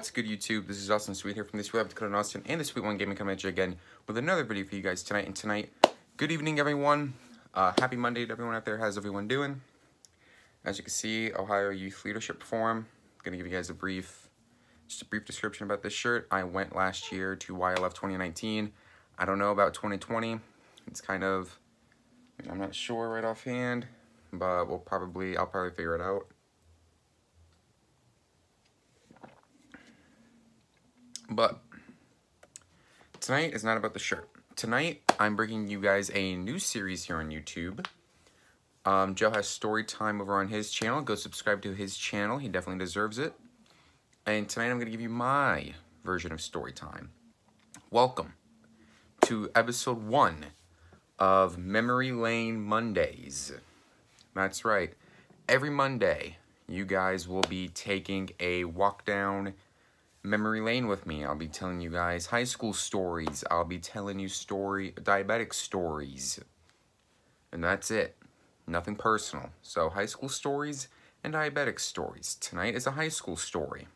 What's good YouTube? This is Austin Sweet here from this web Dakota and Austin and the Sweet One Gaming coming at you again with another video for you guys tonight. And tonight, good evening everyone. Uh, happy Monday to everyone out there. How's everyone doing? As you can see, Ohio Youth Leadership Forum. I'm gonna give you guys a brief, just a brief description about this shirt. I went last year to YLF 2019. I don't know about 2020. It's kind of, I'm not sure right offhand, but we'll probably, I'll probably figure it out. But tonight is not about the shirt. Tonight, I'm bringing you guys a new series here on YouTube. Um, Joe has story time over on his channel. Go subscribe to his channel. He definitely deserves it. And tonight, I'm going to give you my version of story time. Welcome to episode one of Memory Lane Mondays. That's right. Every Monday, you guys will be taking a walk down memory lane with me. I'll be telling you guys high school stories. I'll be telling you story diabetic stories. And that's it. Nothing personal. So high school stories and diabetic stories. Tonight is a high school story.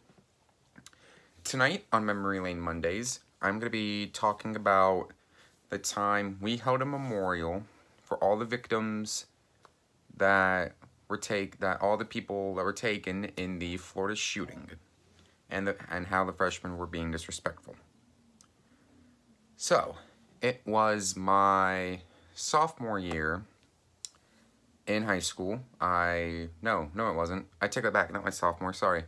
Tonight on Memory Lane Mondays, I'm going to be talking about the time we held a memorial for all the victims that were take that all the people that were taken in the Florida shooting and, the, and how the freshmen were being disrespectful. So, it was my sophomore year in high school. I, no, no it wasn't. I take that back, not my sophomore, sorry.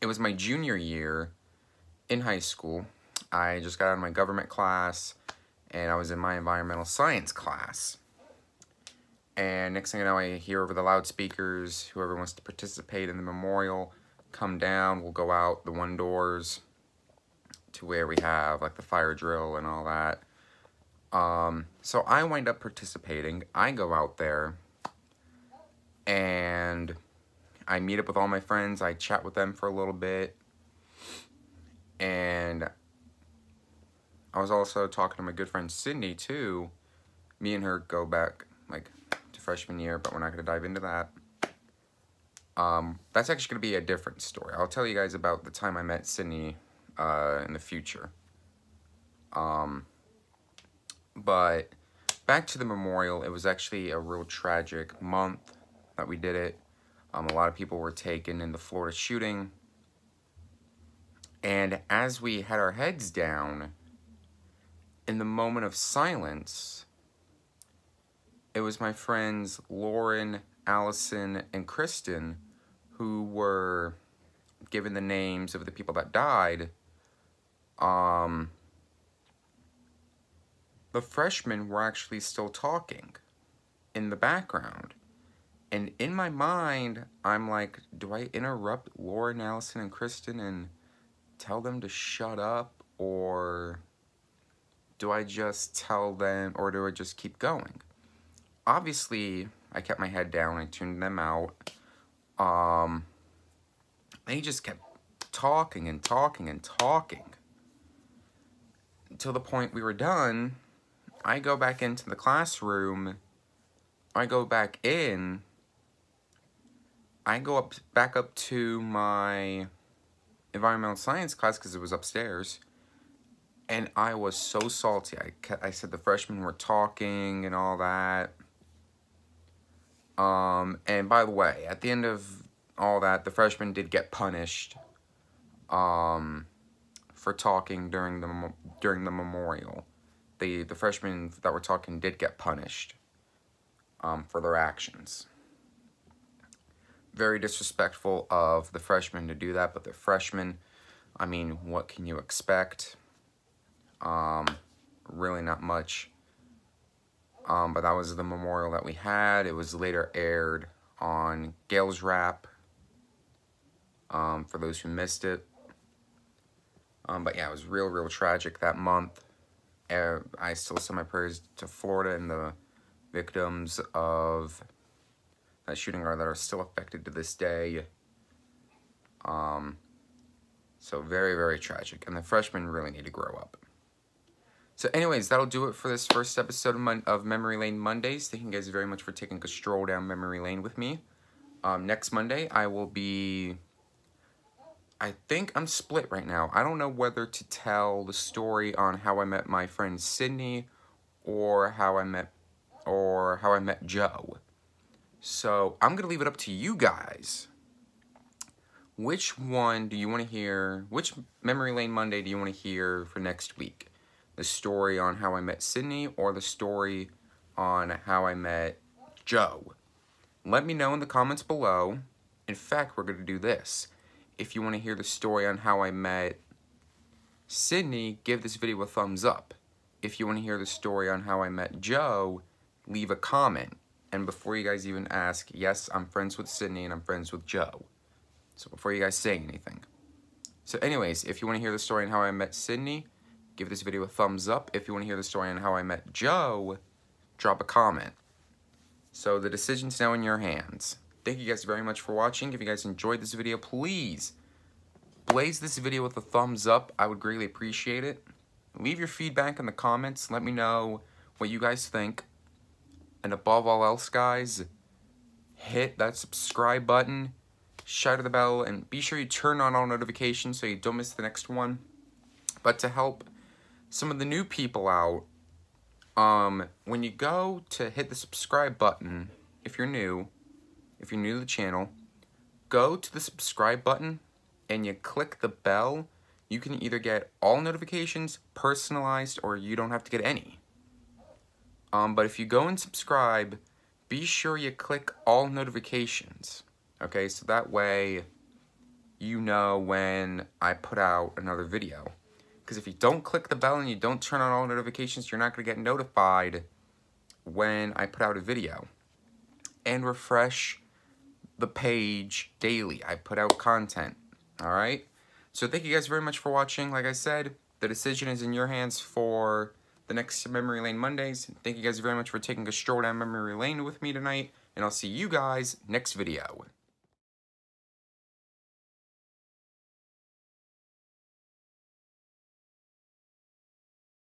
It was my junior year in high school. I just got out of my government class and I was in my environmental science class. And next thing I know, I hear over the loudspeakers, whoever wants to participate in the memorial, come down, we'll go out the one doors to where we have like the fire drill and all that. Um, so I wind up participating. I go out there and I meet up with all my friends. I chat with them for a little bit. And I was also talking to my good friend Sydney too. Me and her go back like to freshman year, but we're not going to dive into that. Um, that's actually going to be a different story. I'll tell you guys about the time I met Sydney uh, in the future. Um, but back to the memorial, it was actually a real tragic month that we did it. Um, a lot of people were taken in the Florida shooting. And as we had our heads down, in the moment of silence, it was my friends Lauren, Allison, and Kristen who were given the names of the people that died, um, the freshmen were actually still talking in the background. And in my mind, I'm like, do I interrupt Lauren, Allison, and Kristen and tell them to shut up? Or do I just tell them, or do I just keep going? Obviously, I kept my head down. I tuned them out. Um, he just kept talking and talking and talking. Until the point we were done, I go back into the classroom. I go back in. I go up back up to my environmental science class because it was upstairs. And I was so salty. I, I said the freshmen were talking and all that. Um, and by the way, at the end of all that, the freshmen did get punished um, for talking during the during the memorial. The the freshmen that were talking did get punished um, for their actions. Very disrespectful of the freshmen to do that, but the freshmen, I mean, what can you expect? Um, really not much um, but that was the memorial that we had. It was later aired on Gail's Rap, um, for those who missed it. Um, but yeah, it was real, real tragic that month. Uh, I still send my prayers to Florida and the victims of that shooting are that are still affected to this day. Um, so very, very tragic. And the freshmen really need to grow up. So anyways, that'll do it for this first episode of, of Memory Lane Mondays. Thank you guys very much for taking a stroll down memory lane with me. Um, next Monday, I will be I think I'm split right now. I don't know whether to tell the story on how I met my friend Sydney or how I met or how I met Joe. So I'm gonna leave it up to you guys. Which one do you want to hear? Which Memory Lane Monday do you want to hear for next week? The story on how I met Sydney or the story on how I met Joe? Let me know in the comments below. In fact, we're going to do this. If you want to hear the story on how I met Sydney, give this video a thumbs up. If you want to hear the story on how I met Joe, leave a comment. And before you guys even ask, yes, I'm friends with Sydney and I'm friends with Joe. So before you guys say anything. So anyways, if you want to hear the story on how I met Sydney, give this video a thumbs up. If you want to hear the story on how I met Joe, drop a comment. So the decision's now in your hands. Thank you guys very much for watching. If you guys enjoyed this video, please blaze this video with a thumbs up. I would greatly appreciate it. Leave your feedback in the comments. Let me know what you guys think. And above all else, guys, hit that subscribe button, shout the bell, and be sure you turn on all notifications so you don't miss the next one. But to help some of the new people out, um, when you go to hit the subscribe button, if you're new, if you're new to the channel, go to the subscribe button and you click the bell. You can either get all notifications personalized or you don't have to get any. Um, but if you go and subscribe, be sure you click all notifications. Okay, so that way you know when I put out another video. Because if you don't click the bell and you don't turn on all notifications, you're not going to get notified when I put out a video. And refresh the page daily. I put out content. Alright? So thank you guys very much for watching. Like I said, the decision is in your hands for the next Memory Lane Mondays. Thank you guys very much for taking a stroll down Memory Lane with me tonight. And I'll see you guys next video.